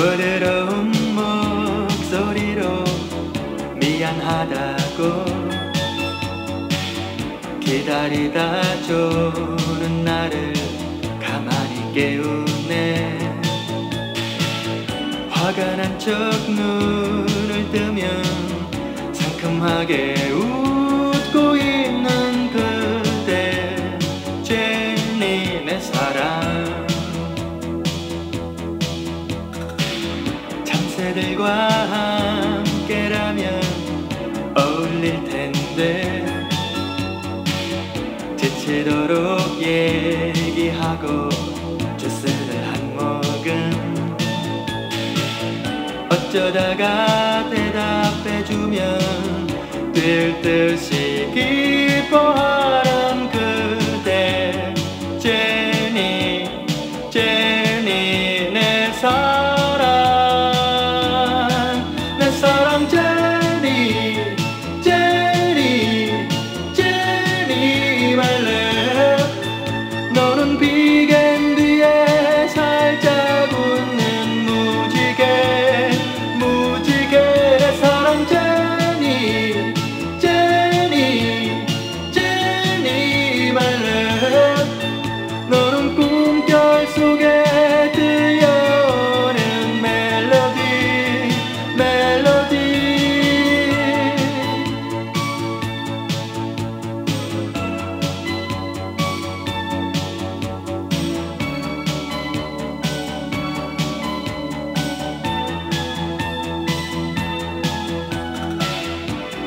부드러운 목소리로 미안하다고 기다리다 조는 나를 가만히 깨우네. 화가 난 척 눈을 뜨면 상큼하게 웃고 있는 그대 제니 내 사랑 참새들과 함께라면 어울릴 텐데. 지치도록 얘기하고 주스를 한 모금. 어쩌다가 대답해주면 될 듯이 기뻐하는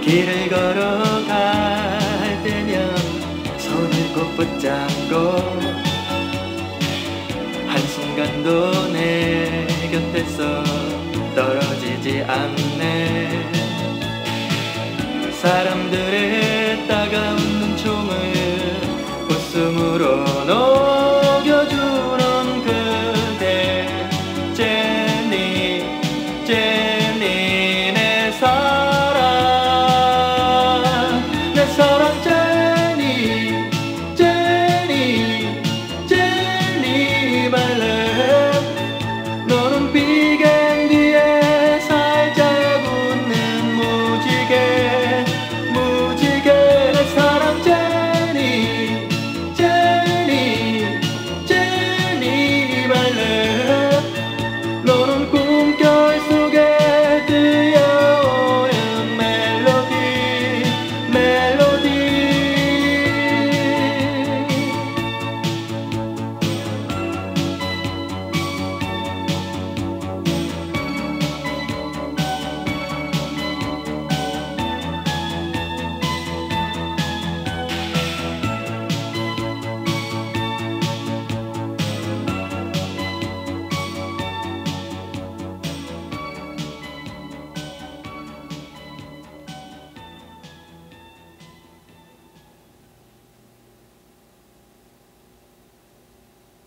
길을 걸어갈 때면 손을 꼭 붙잡고 한순간도 내 곁에서 떨어지지 않네. 사람들의 따가운